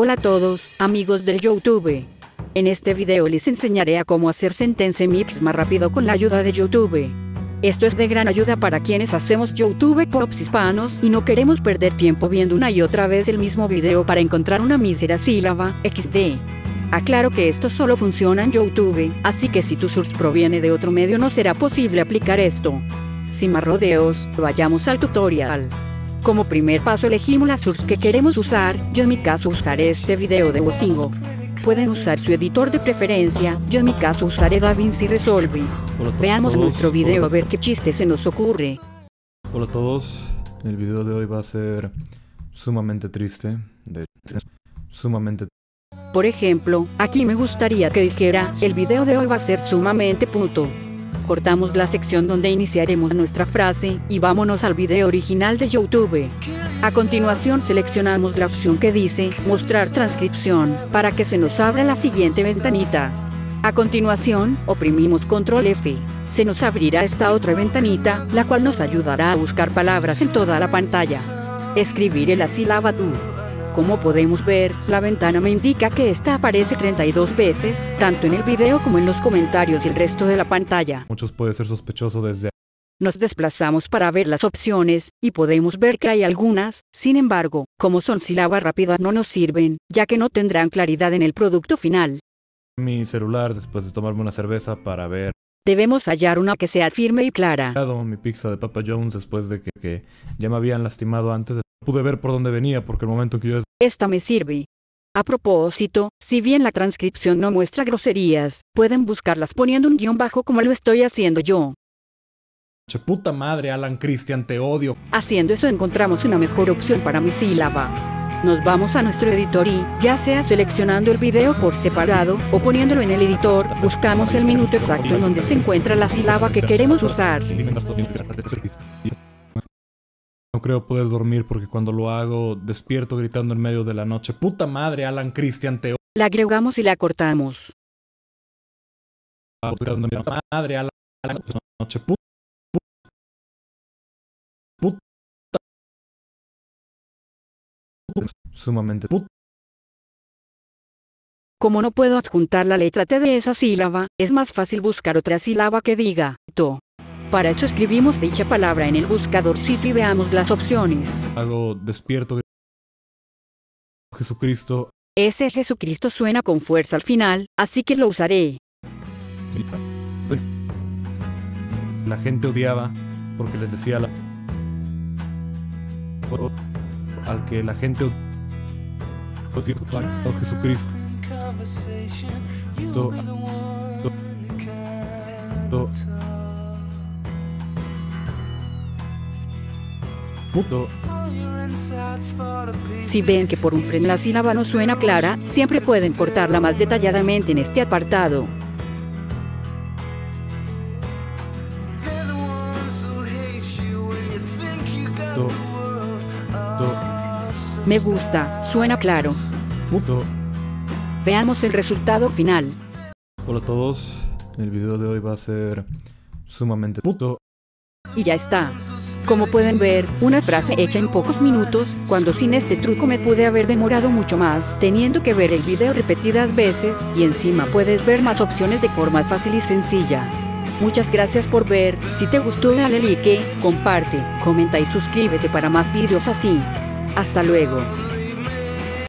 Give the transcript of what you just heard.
Hola a todos, amigos del YouTube. En este video les enseñaré a cómo hacer Sentence Mix más rápido con la ayuda de YouTube. Esto es de gran ayuda para quienes hacemos YouTube Pops hispanos y no queremos perder tiempo viendo una y otra vez el mismo video para encontrar una mísera sílaba, XD. Aclaro que esto solo funciona en YouTube, así que si tu source proviene de otro medio no será posible aplicar esto. Sin más rodeos, vayamos al tutorial. Como primer paso elegimos la source que queremos usar, yo en mi caso usaré este video de Wozingo. Pueden usar su editor de preferencia, yo en mi caso usaré DaVinci Resolve. Hola Veamos todos, nuestro video a ver qué chiste se nos ocurre. Hola a todos, el video de hoy va a ser sumamente triste, de sumamente Por ejemplo, aquí me gustaría que dijera, el video de hoy va a ser sumamente puto. Cortamos la sección donde iniciaremos nuestra frase, y vámonos al video original de YouTube. A continuación seleccionamos la opción que dice, mostrar transcripción, para que se nos abra la siguiente ventanita. A continuación, oprimimos control F. Se nos abrirá esta otra ventanita, la cual nos ayudará a buscar palabras en toda la pantalla. Escribiré la sílaba tú. Como podemos ver, la ventana me indica que esta aparece 32 veces, tanto en el video como en los comentarios y el resto de la pantalla. muchos puede ser sospechoso desde Nos desplazamos para ver las opciones, y podemos ver que hay algunas, sin embargo, como son sílabas rápidas no nos sirven, ya que no tendrán claridad en el producto final. mi celular después de tomarme una cerveza para ver Debemos hallar una que sea firme y clara. mi pizza de Papa Jones después de que, que ya me habían lastimado antes, de- pude ver por dónde venía porque el momento que yo Esta me sirve. A propósito, si bien la transcripción no muestra groserías, pueden buscarlas poniendo un guion bajo como lo estoy haciendo yo. Che, puta madre Alan Christian te odio Haciendo eso encontramos una mejor opción para mi sílaba. Nos vamos a nuestro editor y, ya sea seleccionando el video por separado, o poniéndolo en el editor, buscamos el minuto exacto en donde se encuentra la sílaba que queremos usar. No creo poder dormir porque cuando lo hago despierto gritando en medio de la noche. Puta madre, Alan Christian, te La agregamos y la cortamos. Puta madre, Alan noche. Puta. Puta. Sumamente puta. Como no puedo adjuntar la letra T de esa sílaba, es más fácil buscar otra sílaba que diga, to. Para eso escribimos dicha palabra en el buscadorcito y veamos las opciones. Hago despierto. Jesucristo. Ese Jesucristo suena con fuerza al final, así que lo usaré. La gente odiaba porque les decía la... al que la gente odiaba. Jesucristo. To- to- Puto. Si ven que por un fren la sílaba no suena clara, siempre pueden cortarla más detalladamente en este apartado. Me gusta, suena claro. puto. Veamos el resultado final. Hola a todos. El video de hoy va a ser sumamente puto. Y ya está. Como pueden ver, una frase hecha en pocos minutos, cuando sin este truco me pude haber demorado mucho más, teniendo que ver el video repetidas veces, y encima puedes ver más opciones de forma fácil y sencilla. Muchas gracias por ver, si te gustó dale like, comparte, comenta y suscríbete para más videos así. Hasta luego.